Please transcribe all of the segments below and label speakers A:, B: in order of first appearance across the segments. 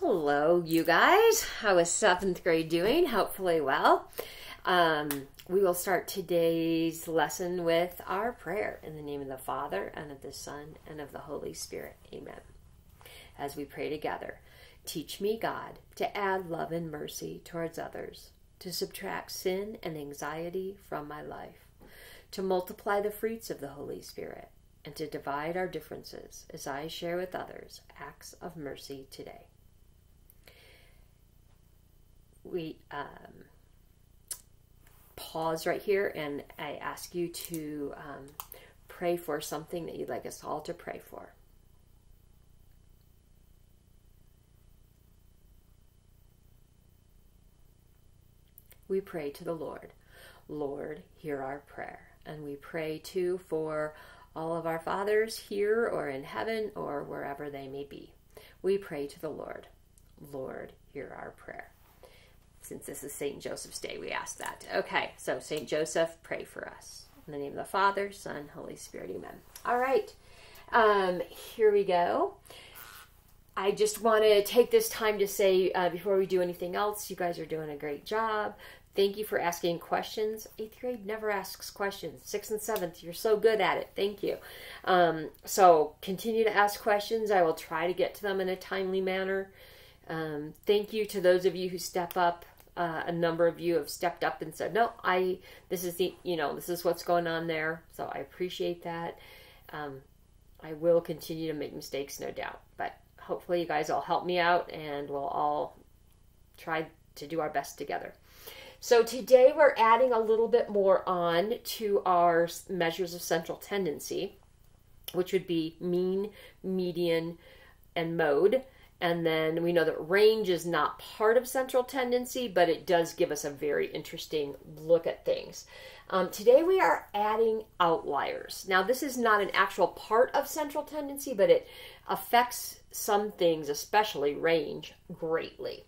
A: Hello, you guys. How is seventh grade doing? Hopefully, well. Um, we will start today's lesson with our prayer in the name of the Father, and of the Son, and of the Holy Spirit. Amen. As we pray together, teach me, God, to add love and mercy towards others, to subtract sin and anxiety from my life, to multiply the fruits of the Holy Spirit, and to divide our differences as I share with others acts of mercy today we um, pause right here and I ask you to um, pray for something that you'd like us all to pray for. We pray to the Lord. Lord, hear our prayer. And we pray too for all of our fathers here or in heaven or wherever they may be. We pray to the Lord. Lord, hear our prayer since this is St. Joseph's Day, we ask that. Okay, so St. Joseph, pray for us. In the name of the Father, Son, Holy Spirit, amen. All right, um, here we go. I just want to take this time to say, uh, before we do anything else, you guys are doing a great job. Thank you for asking questions. Eighth grade never asks questions. Sixth and seventh, you're so good at it. Thank you. Um, so continue to ask questions. I will try to get to them in a timely manner. Um, thank you to those of you who step up uh, a number of you have stepped up and said, "No, I this is the you know this is what's going on there." So I appreciate that. Um, I will continue to make mistakes, no doubt, but hopefully you guys all help me out, and we'll all try to do our best together. So today we're adding a little bit more on to our measures of central tendency, which would be mean, median, and mode. And then we know that range is not part of central tendency, but it does give us a very interesting look at things. Um, today we are adding outliers. Now, this is not an actual part of central tendency, but it affects some things, especially range, greatly.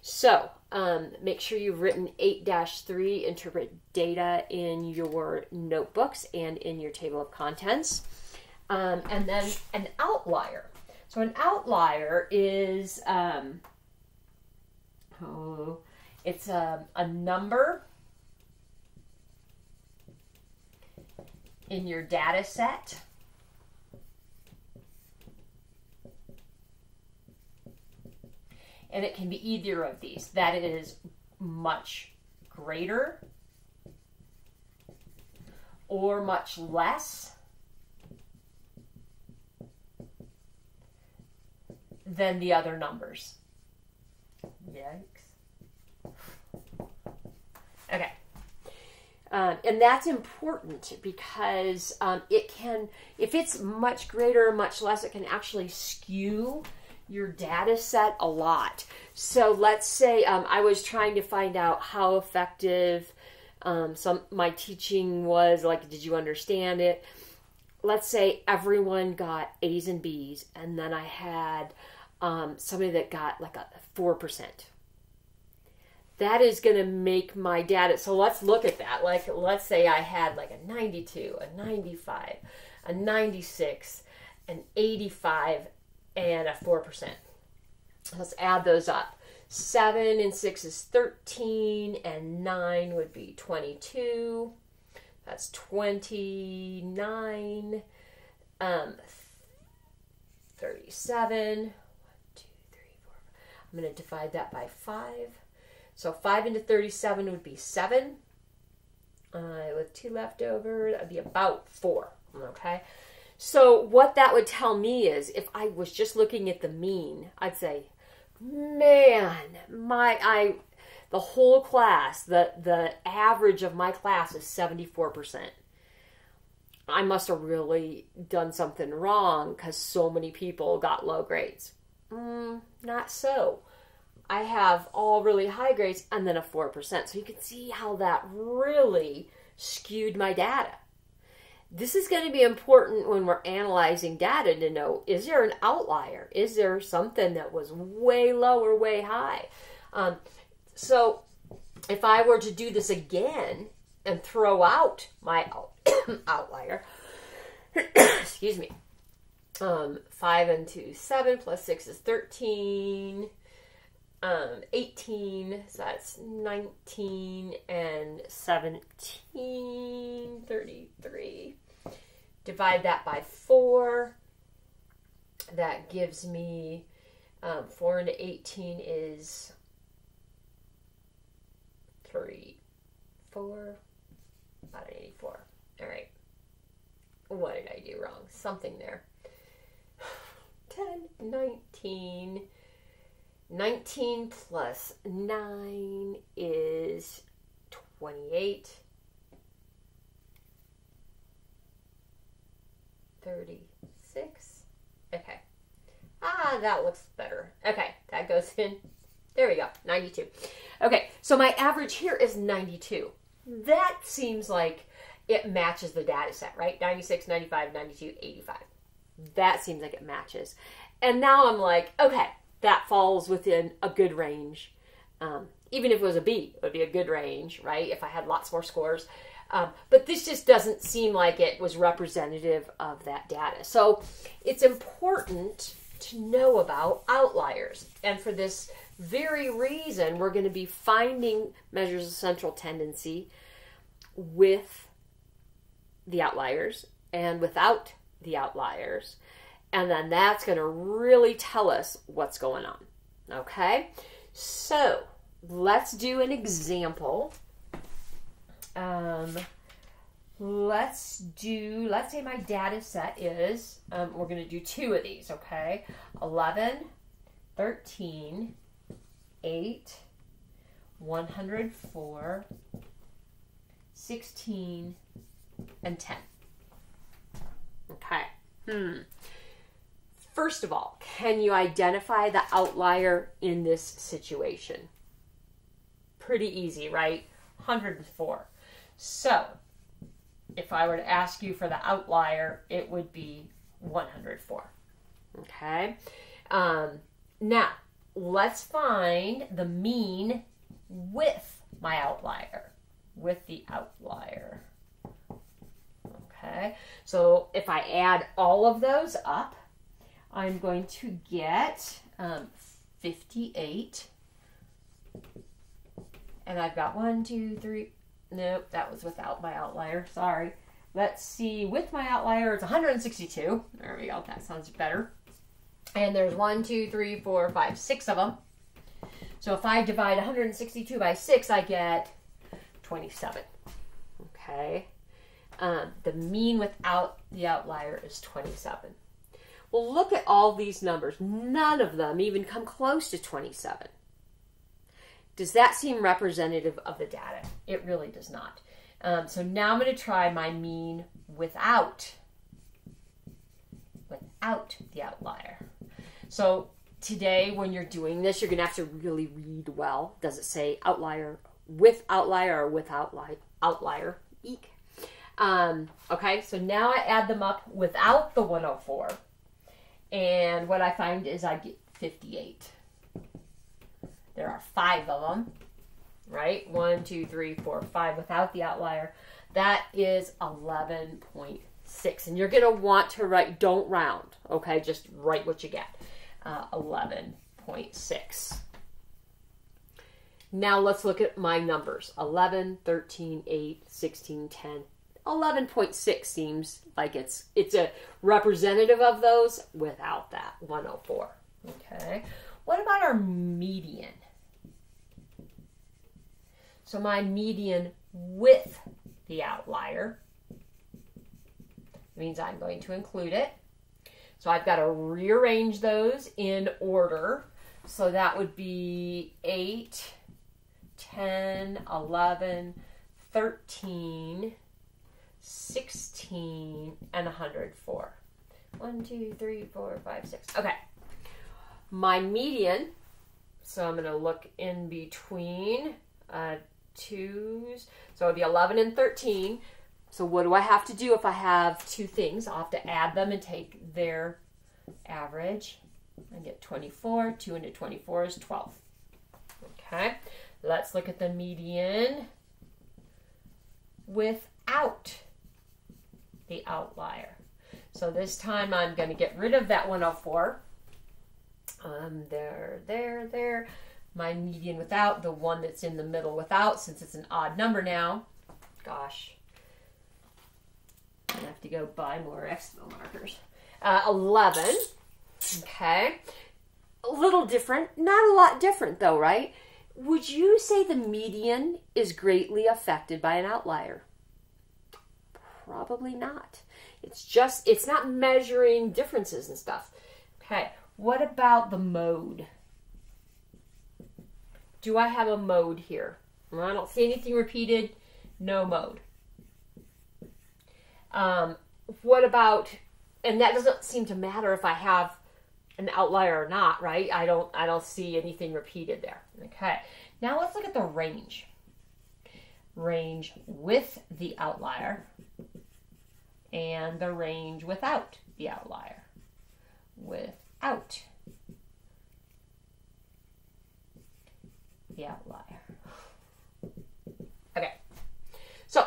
A: So um, make sure you've written 8 3 interpret data in your notebooks and in your table of contents. Um, and then an outlier. So an outlier is, um, oh, it's a, a number in your data set. And it can be either of these. That is much greater or much less than the other numbers. Yikes. Okay. Um, and that's important because um, it can, if it's much greater or much less, it can actually skew your data set a lot. So let's say um, I was trying to find out how effective um, some my teaching was. Like, did you understand it? Let's say everyone got A's and B's, and then I had um, somebody that got like a 4%. That is going to make my data. So let's look at that. Like, let's say I had like a 92, a 95, a 96, an 85, and a 4%. Let's add those up. 7 and 6 is 13, and 9 would be 22. That's 29. Um, 37. I'm going to divide that by 5. So 5 into 37 would be 7. Uh, with 2 left over, that would be about 4. Okay? So what that would tell me is if I was just looking at the mean, I'd say, man, my I the whole class, the the average of my class is 74%. I must have really done something wrong because so many people got low grades. Mm, not so. I have all really high grades and then a 4%. So you can see how that really skewed my data. This is going to be important when we're analyzing data to know is there an outlier? Is there something that was way low or way high? Um, so if I were to do this again and throw out my outlier, excuse me, um, 5 and 2, 7, plus 6 is 13. um, 18, so that's 19 and 17, 33. Divide that by 4. That gives me um, 4 and 18 is 3, 4, about 84. All right. What did I do wrong? Something there. 10, 19. 19 plus 9 is 28. 36. Okay. Ah, that looks better. Okay, that goes in. There we go, 92. Okay, so my average here is 92. That seems like it matches the data set, right? 96, 95, 92, 85. That seems like it matches. And now I'm like, okay, that falls within a good range. Um, even if it was a B, it would be a good range, right? If I had lots more scores. Um, but this just doesn't seem like it was representative of that data. So it's important to know about outliers. And for this very reason, we're going to be finding measures of central tendency with the outliers and without the outliers. And then that's going to really tell us what's going on. Okay? So let's do an example. Um, let's do, let's say my data set is, um, we're going to do two of these, okay? 11, 13, 8, 104, 16, and 10. Okay. Hmm. First of all, can you identify the outlier in this situation? Pretty easy, right? 104. So, if I were to ask you for the outlier, it would be 104. Okay? Um, now, let's find the mean with my outlier. With the outlier. Okay? So, if I add all of those up, I'm going to get um, 58. And I've got one, two, three. Nope, that was without my outlier. Sorry. Let's see. With my outlier, it's 162. There we go. That sounds better. And there's one, two, three, four, five, six of them. So if I divide 162 by 6, I get 27. Okay. Um, the mean without the outlier is 27. Well, look at all these numbers. None of them even come close to 27. Does that seem representative of the data? It really does not. Um, so now I'm going to try my mean without, without the outlier. So today when you're doing this, you're going to have to really read well. Does it say outlier with outlier or without outlier? Eek. Um, okay, so now I add them up without the 104. And what I find is I get 58. There are five of them, right? One, two, three, four, five without the outlier. That is 11.6. And you're going to want to write, don't round, okay? Just write what you get. Uh, 11.6. Now let's look at my numbers 11, 13, 8, 16, 10, 11.6 seems like it's it's a representative of those without that 104. Okay. What about our median? So my median with the outlier means I'm going to include it. So I've got to rearrange those in order. So that would be 8, 10, 11, 13, 16 and 104. 1, 2, 3, 4, 5, 6. Okay. My median, so I'm going to look in between uh, twos. So it would be 11 and 13. So what do I have to do if I have two things? I'll have to add them and take their average. I get 24. 2 into 24 is 12. Okay. Let's look at the median without the outlier. So this time I'm going to get rid of that 104. Um, there, there, there. my median without, the one that's in the middle without, since it's an odd number now. Gosh. I have to go buy more expo markers. Uh, 11. Okay. A little different. Not a lot different, though, right? Would you say the median is greatly affected by an outlier? Probably not. It's just, it's not measuring differences and stuff. Okay. What about the mode? Do I have a mode here? I don't see anything repeated. No mode. Um, what about, and that doesn't seem to matter if I have an outlier or not, right? I don't, I don't see anything repeated there. Okay. Now let's look at the range. Range with the outlier and the range without the outlier. Without the outlier. Okay. So,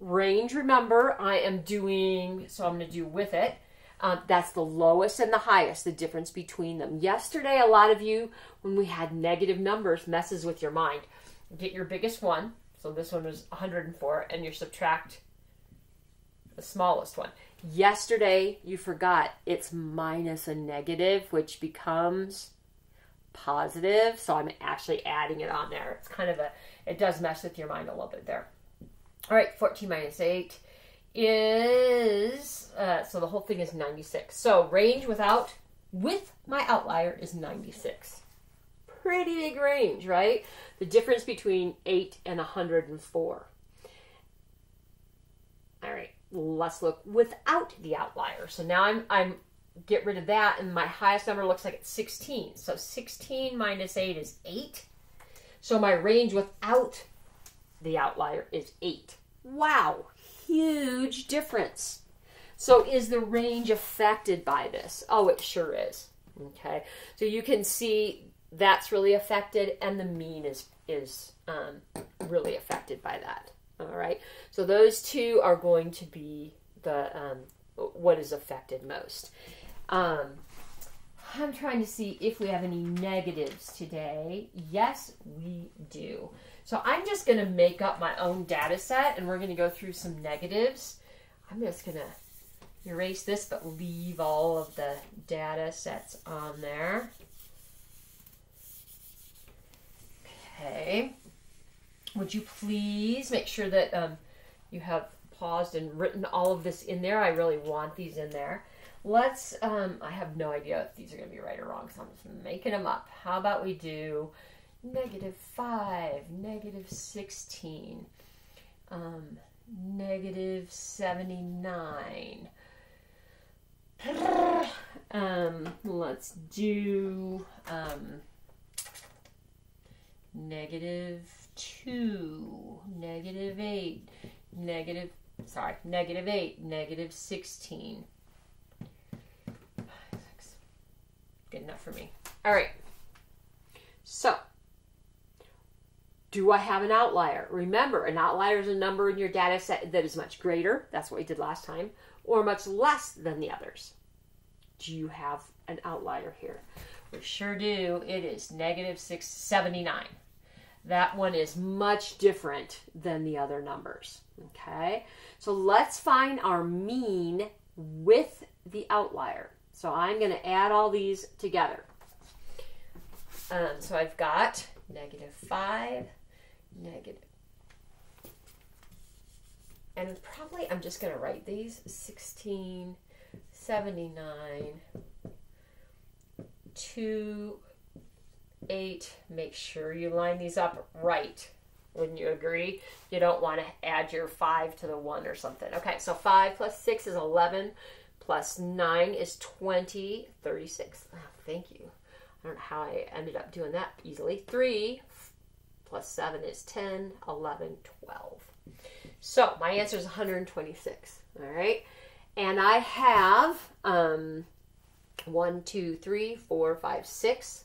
A: range, remember, I am doing, so I'm going to do with it. Um, that's the lowest and the highest, the difference between them. Yesterday, a lot of you, when we had negative numbers, messes with your mind. Get your biggest one. So this one was 104, and you subtract the smallest one. Yesterday, you forgot it's minus a negative, which becomes positive. So I'm actually adding it on there. It's kind of a, it does mess with your mind a little bit there. All right, 14 minus 8 is, uh, so the whole thing is 96. So range without, with my outlier is 96. Pretty big range, right? The difference between 8 and 104. All right, let's look without the outlier. So now I'm, I'm get rid of that, and my highest number looks like it's 16. So 16 minus 8 is 8. So my range without the outlier is 8. Wow, huge difference. So is the range affected by this? Oh, it sure is. Okay, so you can see that's really affected, and the mean is is um, really affected by that. All right, so those two are going to be the um, what is affected most. Um, I'm trying to see if we have any negatives today. Yes, we do. So I'm just going to make up my own data set and we're going to go through some negatives. I'm just going to erase this but leave all of the data sets on there. Okay. Would you please make sure that um, you have paused and written all of this in there? I really want these in there. Let's, um, I have no idea if these are going to be right or wrong, so I'm just making them up. How about we do negative 5, negative 16, um, negative 79. Um, let's do um, negative 2, negative 8, negative, sorry, negative 8, negative 16. Good enough for me. All right. So, do I have an outlier? Remember, an outlier is a number in your data set that is much greater, that's what we did last time, or much less than the others. Do you have an outlier here? We sure do. It is negative 679. That one is much different than the other numbers. Okay, so let's find our mean with the outlier. So I'm going to add all these together. Um, so I've got negative 5, negative. And probably I'm just going to write these 16, 79, 2, 8. Make sure you line these up right. Wouldn't you agree? You don't want to add your 5 to the 1 or something. Okay, so 5 plus 6 is 11 plus 9 is 20, 36. Oh, thank you. I don't know how I ended up doing that easily. 3 plus 7 is 10, 11, 12. So my answer is 126. All right. And I have um, 1, 2, 3, 4, 5, 6.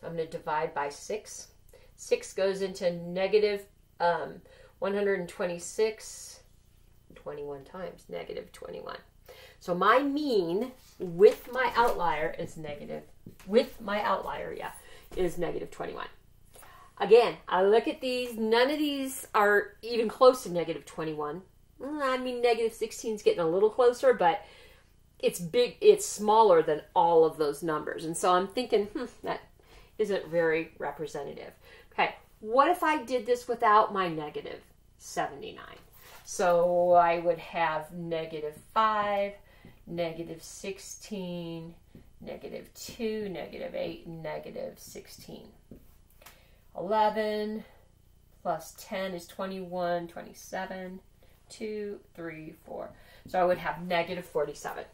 A: So I'm going to divide by 6. 6 goes into negative um, 126 21 times, negative 21. So my mean with my outlier is negative. With my outlier, yeah, is negative 21. Again, I look at these, none of these are even close to negative 21. Mm, I mean, negative 16 is getting a little closer, but it's big, it's smaller than all of those numbers. And so I'm thinking, hmm, that isn't very representative. Okay, what if I did this without my negative 79? So I would have negative 5, negative 16, negative 2, negative 8, negative 16. 11 plus 10 is 21, 27, 2, 3, 4. So I would have negative 47.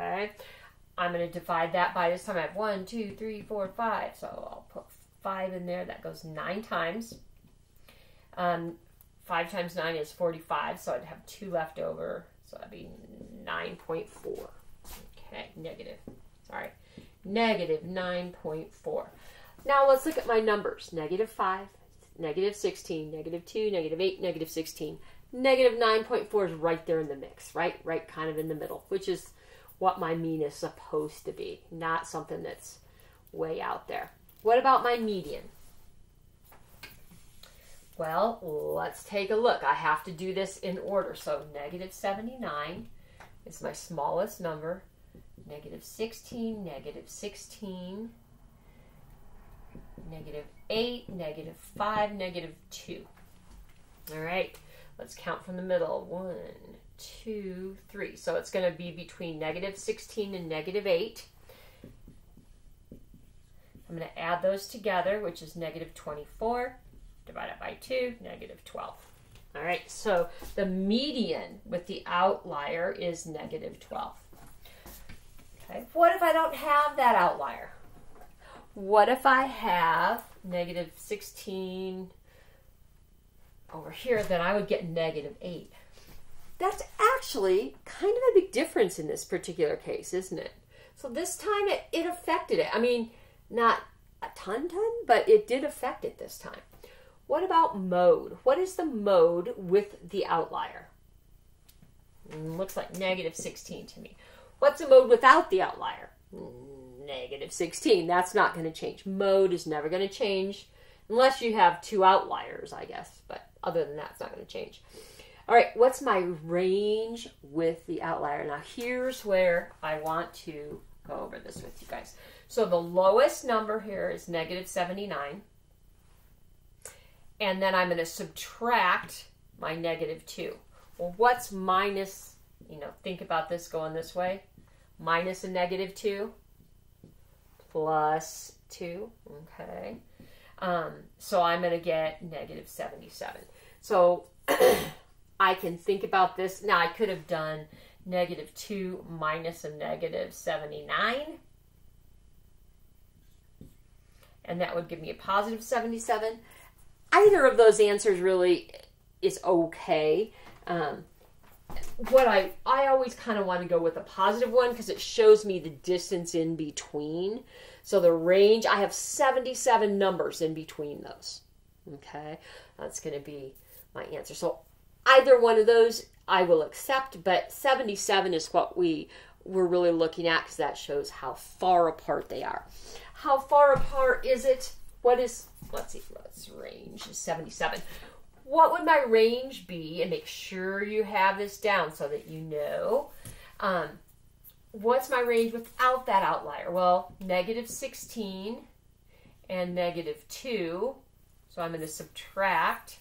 A: Okay. I'm going to divide that by this time. I have 1, 2, 3, 4, 5. So I'll put 5 in there. That goes 9 times. Um, 5 times 9 is 45. So I'd have 2 left over. So that'd be 9.4. Okay, negative. Sorry. Negative 9.4. Now let's look at my numbers. Negative 5, negative 16, negative 2, negative 8, negative 16. Negative 9.4 is right there in the mix, right? Right kind of in the middle, which is what my mean is supposed to be, not something that's way out there. What about my median? Well, let's take a look. I have to do this in order. So negative 79 is my smallest number. Negative 16, negative 16, negative 8, negative 5, negative 2. All right, let's count from the middle. 1, 2, 3. So it's going to be between negative 16 and negative 8. I'm going to add those together, which is negative 24 divided by 2, negative 12. All right, so the median with the outlier is negative 12. Okay, what if I don't have that outlier? What if I have negative 16 over here, then I would get negative 8. That's actually kind of a big difference in this particular case, isn't it? So this time it, it affected it. I mean, not a ton ton, but it did affect it this time. What about mode? What is the mode with the outlier? Mm, looks like negative 16 to me. What's the mode without the outlier? negative 16. That's not going to change. Mode is never going to change unless you have two outliers, I guess. But other than that, it's not going to change. All right, what's my range with the outlier? Now, here's where I want to go over this with you guys. So the lowest number here is negative 79. And then I'm going to subtract my negative 2. Well, what's minus, you know, think about this going this way. Minus a negative 2 plus 2. Okay. Um, so I'm going to get negative 77. So I can think about this. Now I could have done negative 2 minus a negative 79. And that would give me a positive 77. Either of those answers really is okay. Um, what I I always kind of want to go with a positive one because it shows me the distance in between. So the range I have 77 numbers in between those. Okay, that's going to be my answer. So either one of those I will accept, but 77 is what we we're really looking at because that shows how far apart they are. How far apart is it? What is let's see, what's range is 77 what would my range be? And make sure you have this down so that you know. Um, what's my range without that outlier? Well, negative 16 and negative 2. So I'm going to subtract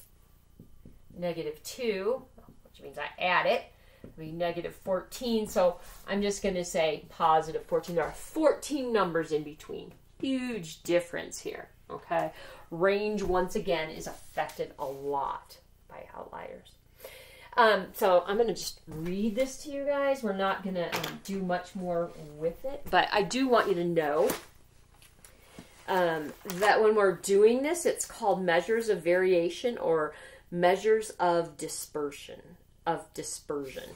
A: negative 2, which means I add it. Be negative 14. So I'm just going to say positive 14. There are 14 numbers in between. Huge difference here. Okay range once again is affected a lot by outliers. Um, so I'm going to just read this to you guys. We're not going to um, do much more with it, but I do want you to know um, that when we're doing this, it's called measures of variation or measures of dispersion. Of dispersion.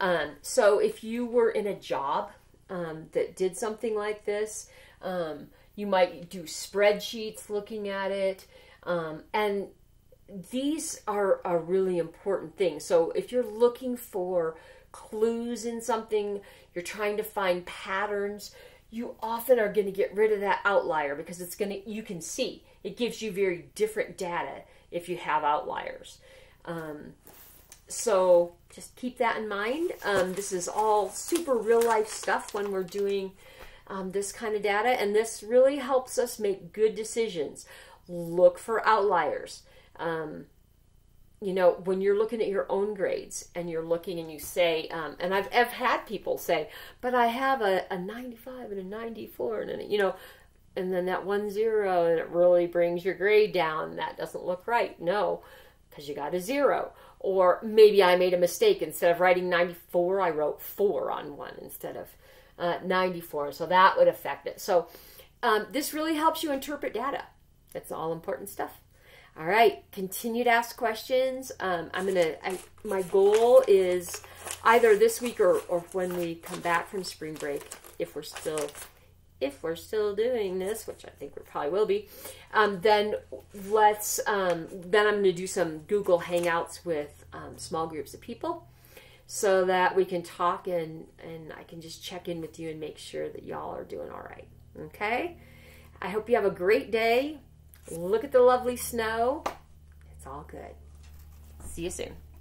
A: Um, so if you were in a job um, that did something like this, um, you might do spreadsheets looking at it. Um, and these are a really important thing. So if you're looking for clues in something, you're trying to find patterns, you often are going to get rid of that outlier because it's going to you can see it gives you very different data if you have outliers. Um, so just keep that in mind. Um, this is all super real life stuff when we're doing um, this kind of data and this really helps us make good decisions. Look for outliers. Um, you know, when you're looking at your own grades and you're looking and you say, um, and I've, I've had people say, but I have a, a 95 and a 94 and, a, you know, and then that one zero and it really brings your grade down. That doesn't look right. No, because you got a zero. Or maybe I made a mistake. Instead of writing 94, I wrote four on one instead of uh, 94. So that would affect it. So um, this really helps you interpret data. That's all important stuff. All right, continue to ask questions. Um, I'm gonna. I, my goal is either this week or or when we come back from spring break, if we're still if we're still doing this, which I think we probably will be, um, then let's um, then I'm going to do some Google Hangouts with um, small groups of people, so that we can talk and and I can just check in with you and make sure that y'all are doing all right. Okay. I hope you have a great day. Look at the lovely snow. It's all good. See you soon.